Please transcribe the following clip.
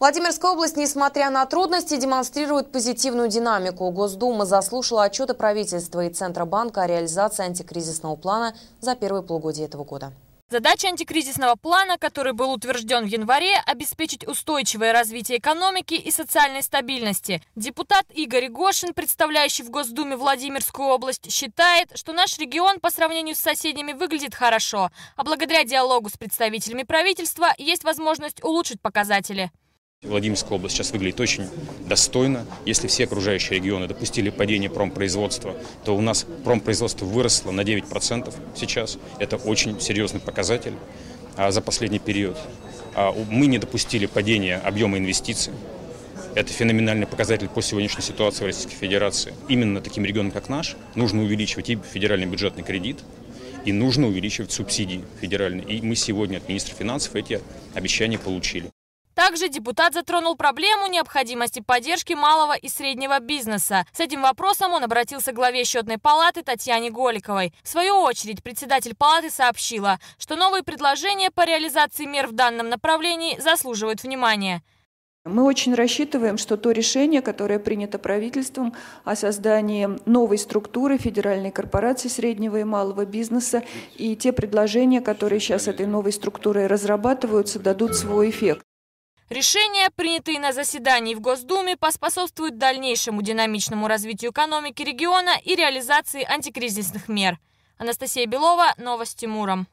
Владимирская область, несмотря на трудности, демонстрирует позитивную динамику. Госдума заслушала отчеты правительства и Центробанка о реализации антикризисного плана за первые полугодие этого года. Задача антикризисного плана, который был утвержден в январе, обеспечить устойчивое развитие экономики и социальной стабильности. Депутат Игорь Гошин, представляющий в Госдуме Владимирскую область, считает, что наш регион по сравнению с соседями выглядит хорошо, а благодаря диалогу с представителями правительства есть возможность улучшить показатели. Владимирская область сейчас выглядит очень достойно. Если все окружающие регионы допустили падение промпроизводства, то у нас промпроизводство выросло на 9% сейчас. Это очень серьезный показатель а за последний период. А мы не допустили падения объема инвестиций. Это феноменальный показатель по сегодняшней ситуации в Российской Федерации. Именно таким регионам, как наш, нужно увеличивать и федеральный бюджетный кредит, и нужно увеличивать субсидии федеральные. И мы сегодня от министра финансов эти обещания получили. Также депутат затронул проблему необходимости поддержки малого и среднего бизнеса. С этим вопросом он обратился к главе счетной палаты Татьяне Голиковой. В свою очередь председатель палаты сообщила, что новые предложения по реализации мер в данном направлении заслуживают внимания. Мы очень рассчитываем, что то решение, которое принято правительством о создании новой структуры Федеральной корпорации среднего и малого бизнеса, и те предложения, которые сейчас этой новой структурой разрабатываются, дадут свой эффект. Решения, принятые на заседании в Госдуме, поспособствуют дальнейшему динамичному развитию экономики региона и реализации антикризисных мер. Анастасия Белова, Новости Муром.